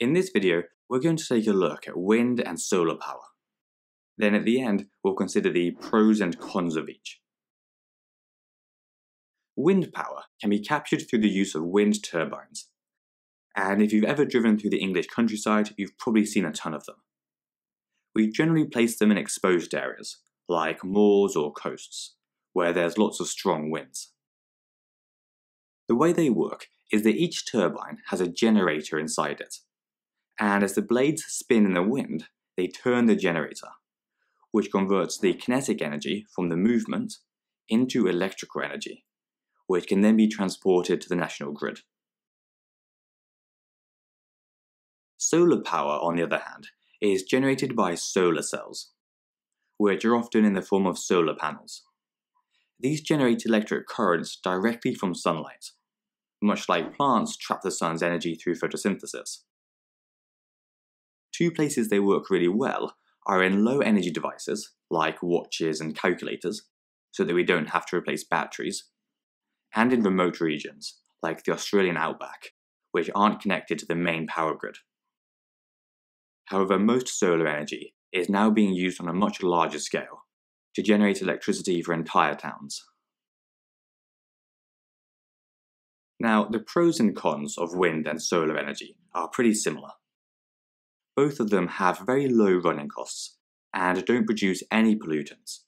In this video, we're going to take a look at wind and solar power. Then at the end, we'll consider the pros and cons of each. Wind power can be captured through the use of wind turbines. And if you've ever driven through the English countryside, you've probably seen a ton of them. We generally place them in exposed areas, like moors or coasts, where there's lots of strong winds. The way they work is that each turbine has a generator inside it, and as the blades spin in the wind, they turn the generator, which converts the kinetic energy from the movement into electrical energy, which can then be transported to the national grid. Solar power, on the other hand, is generated by solar cells, which are often in the form of solar panels. These generate electric currents directly from sunlight, much like plants trap the sun's energy through photosynthesis. Two places they work really well are in low energy devices, like watches and calculators, so that we don't have to replace batteries, and in remote regions, like the Australian outback, which aren't connected to the main power grid. However, most solar energy is now being used on a much larger scale to generate electricity for entire towns. Now, the pros and cons of wind and solar energy are pretty similar. Both of them have very low running costs and don't produce any pollutants,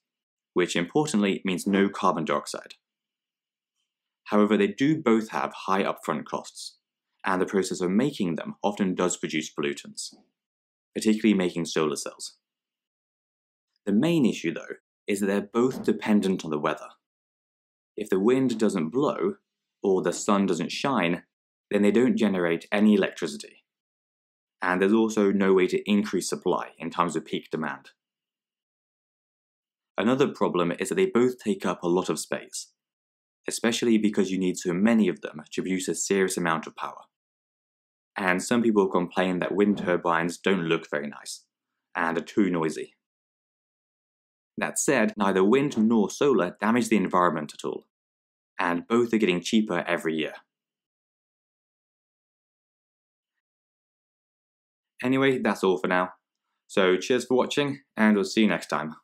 which importantly means no carbon dioxide. However, they do both have high upfront costs, and the process of making them often does produce pollutants particularly making solar cells. The main issue, though, is that they're both dependent on the weather. If the wind doesn't blow, or the sun doesn't shine, then they don't generate any electricity. And there's also no way to increase supply in times of peak demand. Another problem is that they both take up a lot of space, especially because you need so many of them to produce a serious amount of power and some people complain that wind turbines don't look very nice and are too noisy. That said, neither wind nor solar damage the environment at all, and both are getting cheaper every year. Anyway, that's all for now. So cheers for watching, and we'll see you next time.